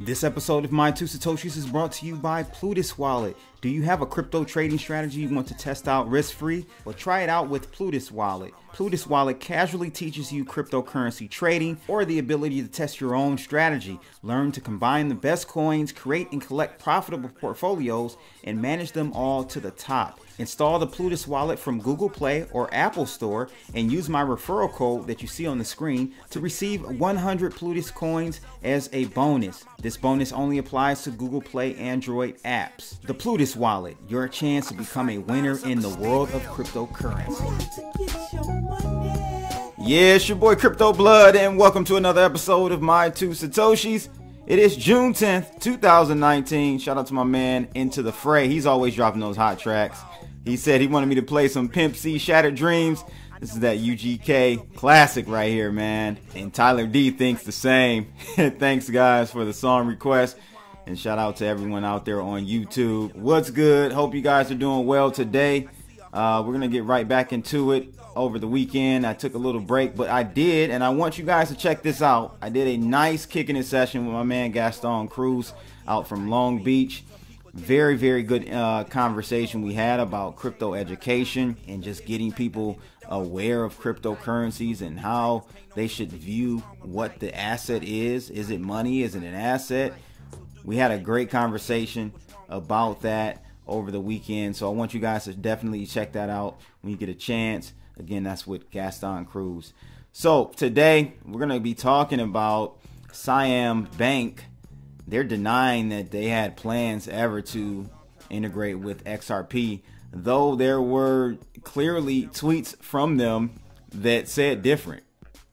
This episode of My Two Satoshis is brought to you by Plutus Wallet. Do you have a crypto trading strategy you want to test out risk free? Well, try it out with Plutus Wallet. Plutus Wallet casually teaches you cryptocurrency trading or the ability to test your own strategy. Learn to combine the best coins, create and collect profitable portfolios, and manage them all to the top. Install the Plutus wallet from Google Play or Apple Store and use my referral code that you see on the screen to receive 100 Plutus coins as a bonus. This bonus only applies to Google Play Android apps. The Plutus wallet, your chance to become a winner in the world of cryptocurrency. Yeah, it's your boy Crypto Blood, and welcome to another episode of My Two Satoshis. It is June 10th, 2019. Shout out to my man Into the Fray. He's always dropping those hot tracks. He said he wanted me to play some Pimp C Shattered Dreams. This is that UGK classic right here, man. And Tyler D thinks the same. Thanks, guys, for the song request. And shout out to everyone out there on YouTube. What's good? Hope you guys are doing well today. Uh, we're going to get right back into it over the weekend. I took a little break, but I did, and I want you guys to check this out. I did a nice kicking it session with my man Gaston Cruz out from Long Beach very very good uh, conversation we had about crypto education and just getting people aware of cryptocurrencies and how they should view what the asset is is it money is it an asset we had a great conversation about that over the weekend so i want you guys to definitely check that out when you get a chance. Again that's with gaston cruz. So today we're going to be talking about siam bank. They're denying that they had plans ever to integrate with XRP, though there were clearly tweets from them that said different.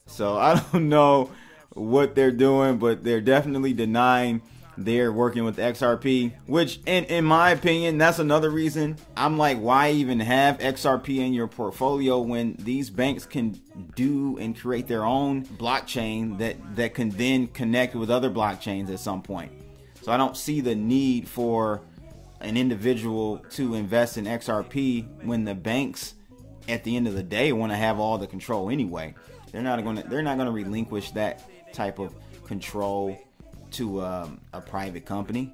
So I don't know what they're doing, but they're definitely denying they're working with XRP, which in, in my opinion, that's another reason I'm like, why even have XRP in your portfolio when these banks can do and create their own blockchain that, that can then connect with other blockchains at some point. So I don't see the need for an individual to invest in XRP when the banks at the end of the day want to have all the control anyway. They're not going to they're not going to relinquish that type of control to um, a private company.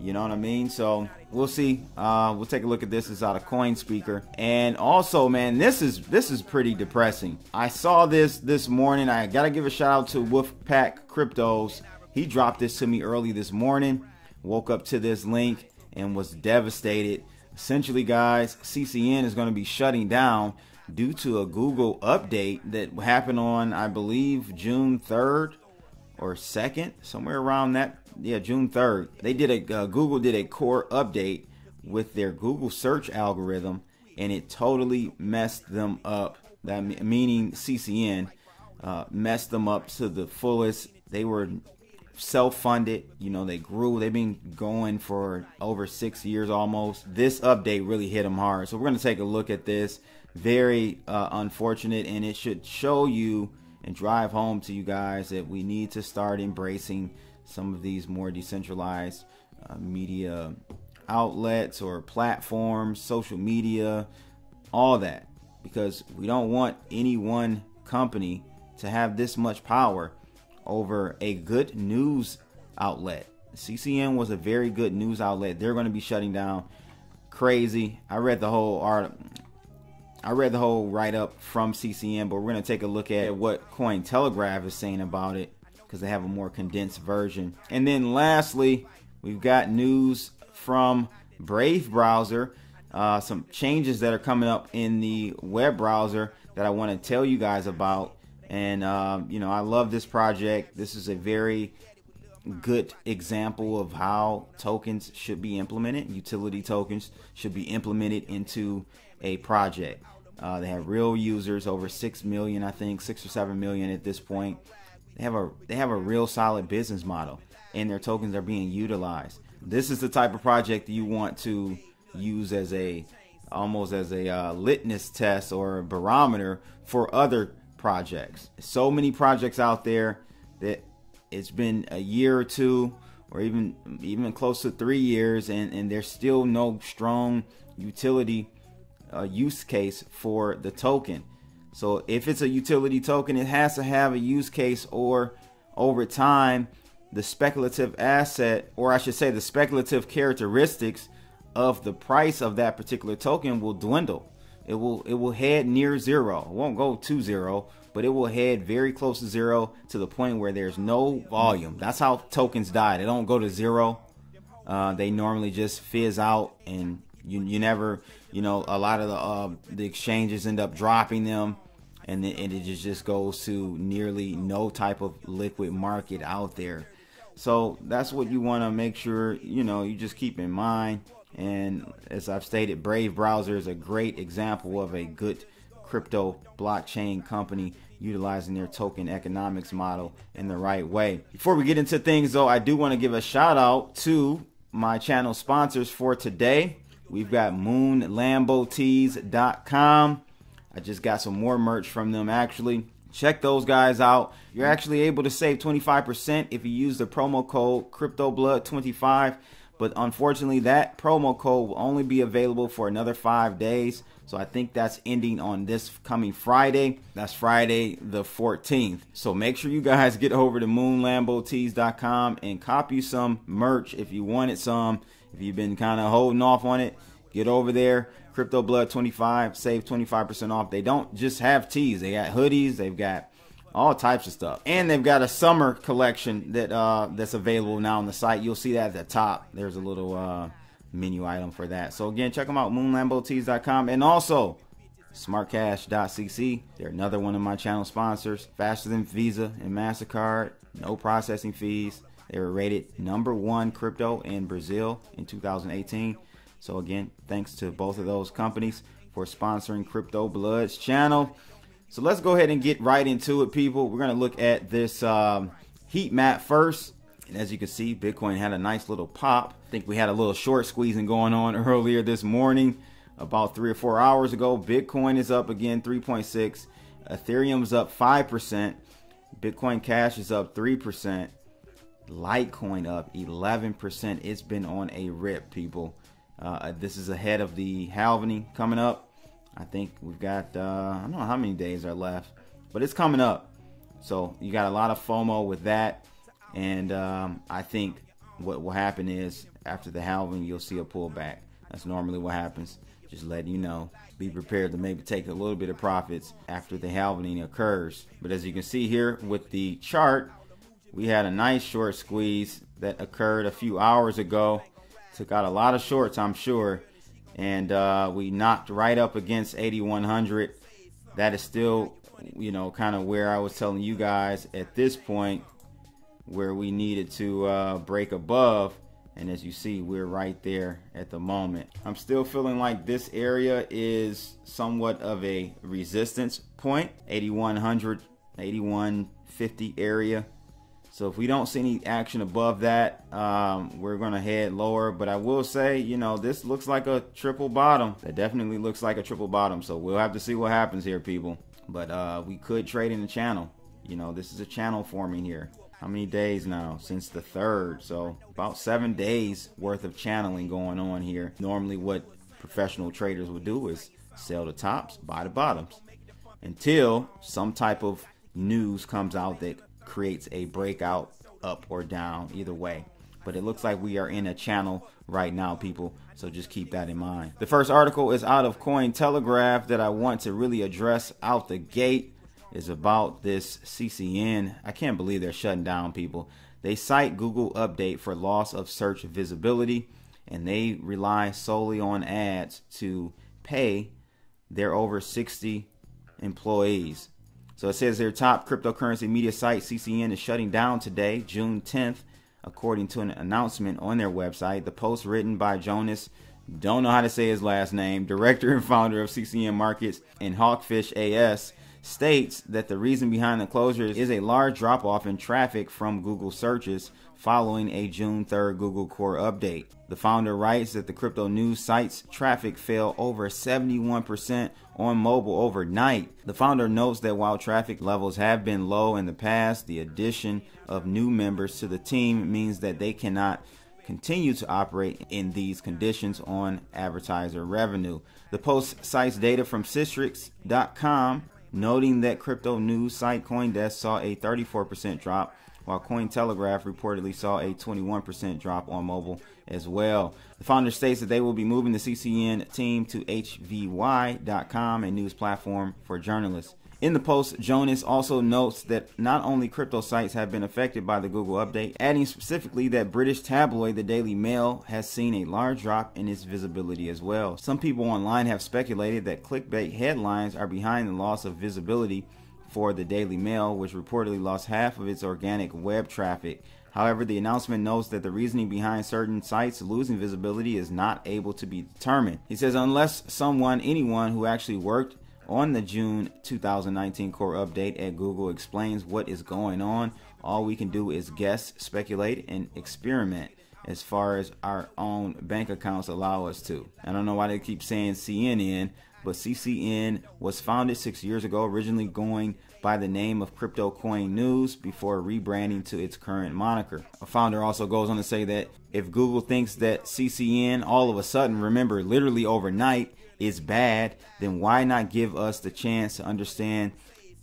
You know what I mean? So we'll see. Uh, we'll take a look at this. It's out of Coinspeaker, and also, man, this is this is pretty depressing. I saw this this morning. I gotta give a shout out to Wolfpack Cryptos. He dropped this to me early this morning. Woke up to this link and was devastated. Essentially, guys, CCN is going to be shutting down due to a Google update that happened on, I believe, June 3rd or 2nd, somewhere around that. Yeah, June 3rd. They did a uh, Google did a core update with their Google search algorithm and it totally messed them up. That meaning CCN uh, messed them up to the fullest. They were self-funded you know they grew they've been going for over six years almost this update really hit them hard so we're going to take a look at this very uh, unfortunate and it should show you and drive home to you guys that we need to start embracing some of these more decentralized uh, media outlets or platforms, social media, all that. Because we don't want any one company to have this much power over a good news outlet. CCN was a very good news outlet. They're going to be shutting down. Crazy. I read the whole art. I read the whole write up from CCN, but we're going to take a look at what Cointelegraph is saying about it because they have a more condensed version. And then lastly, we've got news from Brave browser. Uh, some changes that are coming up in the web browser that I want to tell you guys about. And, uh, you know, I love this project. This is a very good example of how tokens should be implemented. Utility tokens should be implemented into a project. Uh, they have real users, over six million, I think, six or seven million at this point. They have a they have a real solid business model, and their tokens are being utilized. This is the type of project you want to use as a almost as a uh, litmus test or barometer for other projects. So many projects out there that it's been a year or two or even even close to three years and, and there's still no strong utility uh, use case for the token. So if it's a utility token, it has to have a use case or over time, the speculative asset, or I should say, the speculative characteristics of the price of that particular token will dwindle. It will it will head near zero. It won't go to zero, but it will head very close to zero to the point where there's no volume. That's how tokens die. They don't go to zero. Uh, they normally just fizz out, and you you never you know a lot of the uh, the exchanges end up dropping them, and it, and it just just goes to nearly no type of liquid market out there. So that's what you want to make sure you know you just keep in mind. And as I've stated, Brave Browser is a great example of a good crypto blockchain company utilizing their token economics model in the right way. Before we get into things though, I do want to give a shout out to my channel sponsors for today. We've got moonlambotees.com. I just got some more merch from them actually. Check those guys out. You're actually able to save 25% if you use the promo code CryptoBlood25. But unfortunately, that promo code will only be available for another five days. So I think that's ending on this coming Friday. That's Friday the 14th. So make sure you guys get over to moonlambotees.com and copy some merch if you wanted some. If you've been kind of holding off on it, get over there. Crypto Blood 25, save 25% off. They don't just have tees, they got hoodies, they've got all types of stuff. And they've got a summer collection that uh, that's available now on the site. You'll see that at the top. There's a little uh, menu item for that. So again, check them out, moonlambotees.com. And also, smartcash.cc. They're another one of my channel sponsors. Faster than Visa and MasterCard. No processing fees. They were rated number one crypto in Brazil in 2018. So again, thanks to both of those companies for sponsoring Crypto Bloods channel. So let's go ahead and get right into it, people. We're going to look at this um, heat map first. And as you can see, Bitcoin had a nice little pop. I think we had a little short squeezing going on earlier this morning, about three or four hours ago. Bitcoin is up again, 3.6. Ethereum's up 5%. Bitcoin Cash is up 3%. Litecoin up 11%. It's been on a rip, people. Uh, this is ahead of the halvening coming up. I think we've got, uh, I don't know how many days are left, but it's coming up. So you got a lot of FOMO with that. And um, I think what will happen is after the halving, you'll see a pullback. That's normally what happens. Just letting you know. Be prepared to maybe take a little bit of profits after the halving occurs. But as you can see here with the chart, we had a nice short squeeze that occurred a few hours ago. Took out a lot of shorts, I'm sure and uh, we knocked right up against 8100. That is still, you know, kind of where I was telling you guys at this point where we needed to uh, break above. And as you see, we're right there at the moment. I'm still feeling like this area is somewhat of a resistance point, 8100, 8150 area. So if we don't see any action above that, um, we're to head lower. But I will say, you know, this looks like a triple bottom. That definitely looks like a triple bottom. So we'll have to see what happens here, people. But uh, we could trade in the channel. You know, this is a channel forming here. How many days now? Since the third. So about seven days worth of channeling going on here. Normally what professional traders would do is sell the tops, buy the bottoms. Until some type of news comes out that creates a breakout up or down either way. But it looks like we are in a channel right now, people. So just keep that in mind. The first article is out of Cointelegraph that I want to really address out the gate is about this CCN. I can't believe they're shutting down people. They cite Google update for loss of search visibility and they rely solely on ads to pay their over 60 employees. So it says their top cryptocurrency media site, CCN, is shutting down today, June 10th, according to an announcement on their website. The post written by Jonas, don't know how to say his last name, director and founder of CCN Markets and Hawkfish AS, states that the reason behind the closure is a large drop off in traffic from Google searches following a June 3rd Google Core update. The founder writes that the crypto news site's traffic fell over 71% on mobile overnight. The founder notes that while traffic levels have been low in the past, the addition of new members to the team means that they cannot continue to operate in these conditions on advertiser revenue. The post cites data from Sistrix.com noting that crypto news site Coindesk saw a 34% drop, while Cointelegraph reportedly saw a 21% drop on mobile as well. The founder states that they will be moving the CCN team to Heavy.com, a news platform for journalists. In the post, Jonas also notes that not only crypto sites have been affected by the Google update, adding specifically that British tabloid The Daily Mail has seen a large drop in its visibility as well. Some people online have speculated that clickbait headlines are behind the loss of visibility for the Daily Mail, which reportedly lost half of its organic web traffic. However, the announcement notes that the reasoning behind certain sites losing visibility is not able to be determined. He says, unless someone, anyone who actually worked on the June 2019 core update at Google explains what is going on. All we can do is guess, speculate, and experiment as far as our own bank accounts allow us to. I don't know why they keep saying CNN, but CCN was founded six years ago, originally going by the name of Crypto Coin News before rebranding to its current moniker. A founder also goes on to say that if Google thinks that CCN all of a sudden, remember, literally overnight, is bad, then why not give us the chance to understand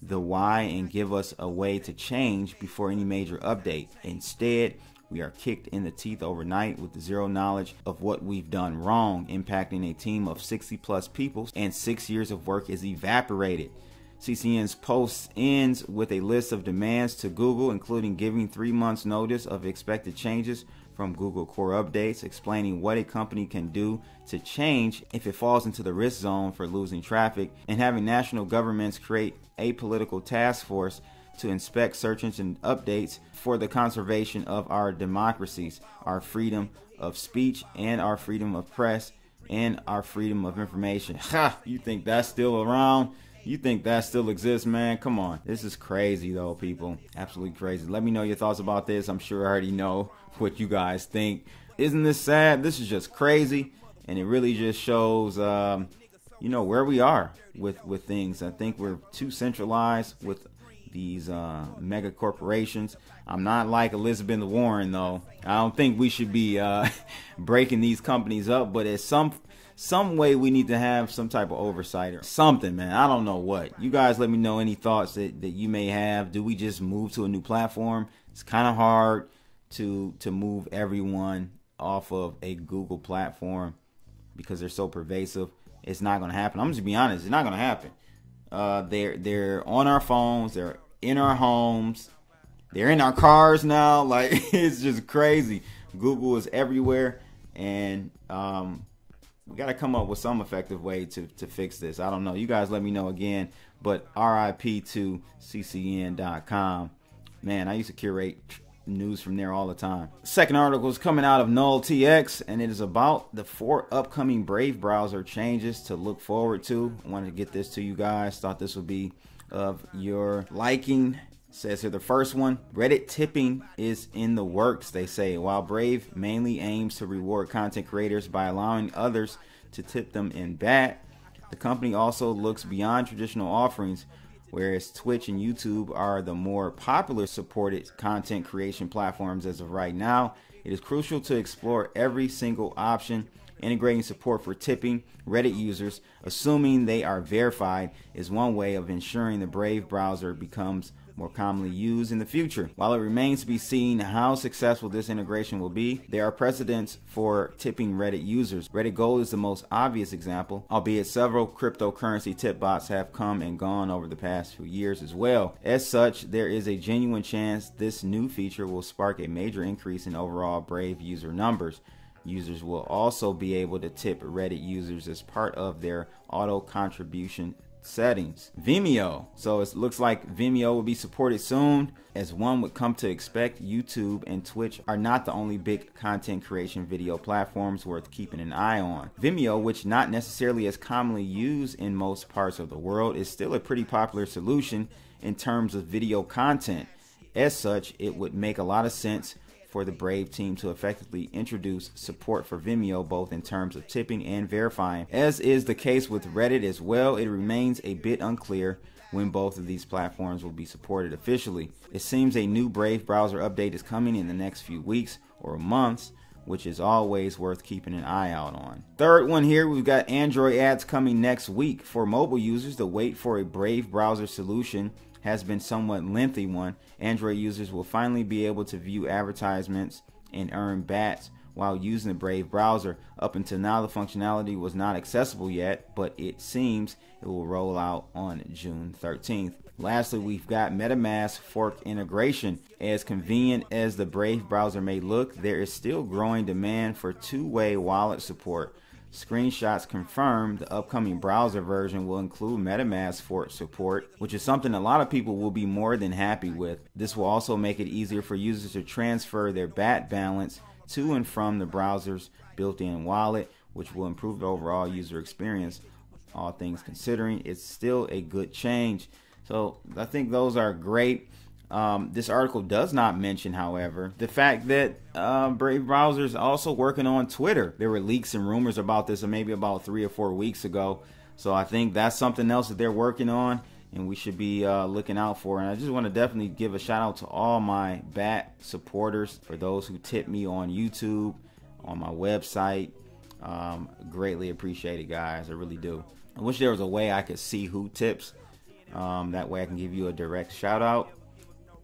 the why and give us a way to change before any major update? Instead, we are kicked in the teeth overnight with zero knowledge of what we've done wrong, impacting a team of 60 plus people, and six years of work is evaporated. CCN's post ends with a list of demands to Google, including giving three months' notice of expected changes from Google Core Updates, explaining what a company can do to change if it falls into the risk zone for losing traffic, and having national governments create a political task force to inspect search engine updates for the conservation of our democracies, our freedom of speech, and our freedom of press, and our freedom of information. Ha! You think that's still around? You think that still exists, man? Come on. This is crazy, though, people. Absolutely crazy. Let me know your thoughts about this. I'm sure I already know what you guys think. Isn't this sad? This is just crazy. And it really just shows, um, you know, where we are with, with things. I think we're too centralized with these uh, mega corporations. I'm not like Elizabeth Warren, though. I don't think we should be uh, breaking these companies up, but at some some way we need to have some type of oversight or something, man. I don't know what. You guys let me know any thoughts that, that you may have. Do we just move to a new platform? It's kind of hard to to move everyone off of a Google platform because they're so pervasive. It's not going to happen. I'm just be honest. It's not going to happen. Uh, they're they're on our phones. They're in our homes. They're in our cars now. Like it's just crazy. Google is everywhere, and um, we got to come up with some effective way to, to fix this. I don't know. You guys let me know again. But RIP to CCN.com. Man, I used to curate news from there all the time. Second article is coming out of Null TX, and it is about the four upcoming Brave browser changes to look forward to. I wanted to get this to you guys. Thought this would be of your liking. Says here the first one Reddit tipping is in the works, they say. While Brave mainly aims to reward content creators by allowing others to tip them in BAT, the company also looks beyond traditional offerings, whereas Twitch and YouTube are the more popular supported content creation platforms as of right now. It is crucial to explore every single option. Integrating support for tipping Reddit users, assuming they are verified, is one way of ensuring the Brave browser becomes more commonly used in the future. While it remains to be seen how successful this integration will be, there are precedents for tipping Reddit users. Reddit Gold is the most obvious example, albeit several cryptocurrency tip bots have come and gone over the past few years as well. As such, there is a genuine chance this new feature will spark a major increase in overall Brave user numbers. Users will also be able to tip Reddit users as part of their auto contribution settings. Vimeo. So it looks like Vimeo will be supported soon. As one would come to expect, YouTube and Twitch are not the only big content creation video platforms worth keeping an eye on. Vimeo, which not necessarily as commonly used in most parts of the world, is still a pretty popular solution in terms of video content. As such, it would make a lot of sense for the Brave team to effectively introduce support for Vimeo both in terms of tipping and verifying. As is the case with Reddit as well, it remains a bit unclear when both of these platforms will be supported officially. It seems a new Brave browser update is coming in the next few weeks or months, which is always worth keeping an eye out on. Third one here, we've got Android ads coming next week. For mobile users, the wait for a Brave browser solution has been somewhat lengthy one. Android users will finally be able to view advertisements and earn bats while using the Brave browser. Up until now, the functionality was not accessible yet, but it seems it will roll out on June 13th. Lastly, we've got MetaMask fork integration. As convenient as the Brave browser may look, there is still growing demand for two way wallet support. Screenshots confirm the upcoming browser version will include MetaMask fork support, which is something a lot of people will be more than happy with. This will also make it easier for users to transfer their BAT balance to and from the browser's built in wallet, which will improve the overall user experience. All things considering, it's still a good change. So I think those are great. Um, this article does not mention, however, the fact that uh, Brave Browser is also working on Twitter. There were leaks and rumors about this, maybe about three or four weeks ago. So I think that's something else that they're working on, and we should be uh, looking out for. And I just want to definitely give a shout out to all my BAT supporters, for those who tip me on YouTube, on my website. Um, greatly appreciate it, guys. I really do. I wish there was a way I could see who tips. Um, that way I can give you a direct shout out.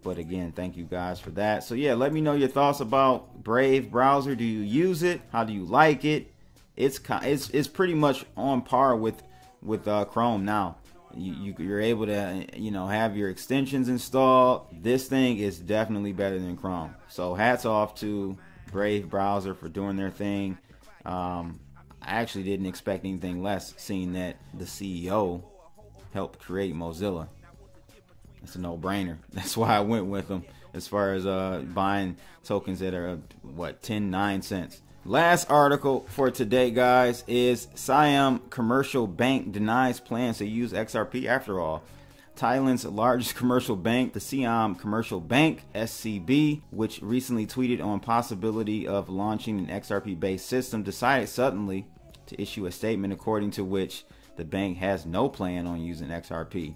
But again, thank you guys for that. So yeah, let me know your thoughts about Brave browser. Do you use it? How do you like it? It's it's it's pretty much on par with with uh, Chrome now. You, you are able to you know have your extensions installed. This thing is definitely better than Chrome. So hats off to Brave browser for doing their thing. Um, I actually didn't expect anything less, seeing that the CEO helped create Mozilla. It's a no-brainer. That's why I went with them as far as uh, buying tokens that are what 10 9 cents. Last article for today, guys, is Siam Commercial Bank denies plans to use XRP after all. Thailand's largest commercial bank, the Siam Commercial Bank (SCB), which recently tweeted on possibility of launching an XRP-based system, decided suddenly to issue a statement according to which the bank has no plan on using XRP.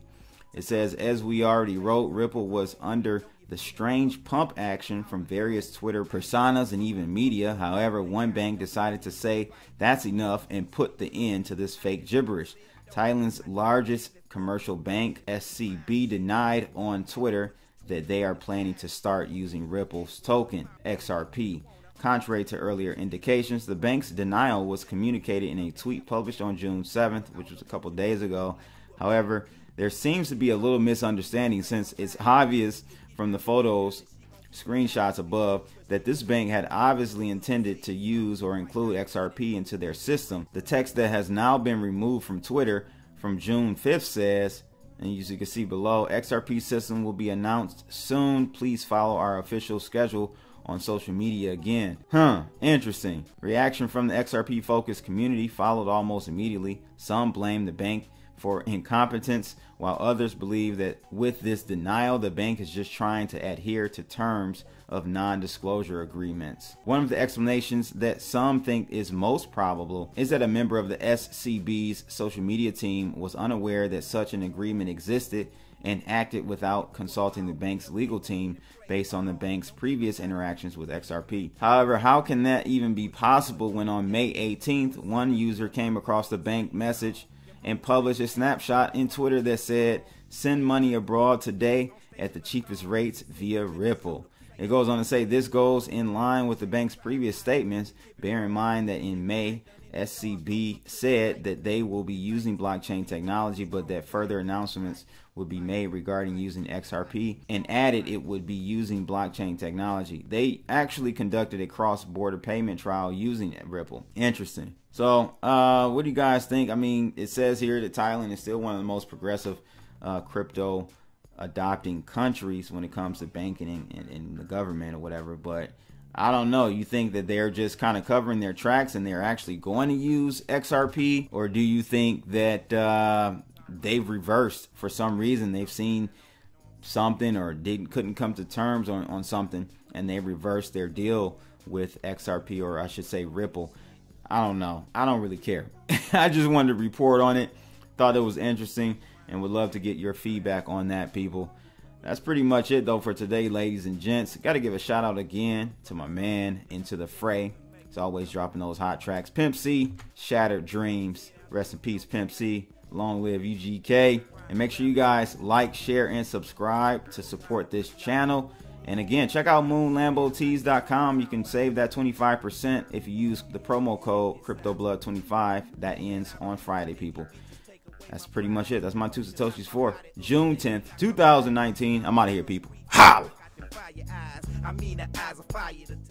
It says, as we already wrote, Ripple was under the strange pump action from various Twitter personas and even media. However, one bank decided to say that's enough and put the end to this fake gibberish. Thailand's largest commercial bank, SCB, denied on Twitter that they are planning to start using Ripple's token, XRP. Contrary to earlier indications, the bank's denial was communicated in a tweet published on June 7th, which was a couple days ago. However, there seems to be a little misunderstanding since it's obvious from the photos screenshots above that this bank had obviously intended to use or include XRP into their system. The text that has now been removed from Twitter from June 5th says, and as you can see below, XRP system will be announced soon. Please follow our official schedule on social media again. Huh, interesting. Reaction from the XRP focused community followed almost immediately. Some blame the bank for incompetence, while others believe that with this denial, the bank is just trying to adhere to terms of non disclosure agreements. One of the explanations that some think is most probable is that a member of the SCB's social media team was unaware that such an agreement existed and acted without consulting the bank's legal team based on the bank's previous interactions with XRP. However, how can that even be possible when on May 18th, one user came across the bank message and published a snapshot in Twitter that said, Send money abroad today at the cheapest rates via Ripple. It goes on to say this goes in line with the bank's previous statements. Bear in mind that in May, SCB said that they will be using blockchain technology, but that further announcements would be made regarding using XRP and added it would be using blockchain technology. They actually conducted a cross border payment trial using Ripple. Interesting. So, uh, what do you guys think? I mean, it says here that Thailand is still one of the most progressive uh, crypto adopting countries when it comes to banking and, and, the government or whatever. But I don't know. You think that they're just kind of covering their tracks and they're actually going to use XRP, or do you think that uh, they've reversed for some reason? They've seen something or didn't couldn't come to terms on, on something, and they reversed their deal with XRP, or I should say Ripple. I don't know. I don't really care. I just wanted to report on it. Thought it was interesting and would love to get your feedback on that, people. That's pretty much it, though, for today, ladies and gents. Got to give a shout out again to my man, Into the Fray. He's always dropping those hot tracks. Pimp C, Shattered Dreams. Rest in peace, Pimp C. Long live UGK. And make sure you guys like, share, and subscribe to support this channel. And again, check out moonlambotees.com. You can save that 25% if you use the promo code CryptoBlood25. That ends on Friday, people. That's pretty much it. That's my two Satoshis for June 10th, 2019. I'm out of here, people. Holla!